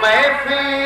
My friend.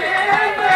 Yeah.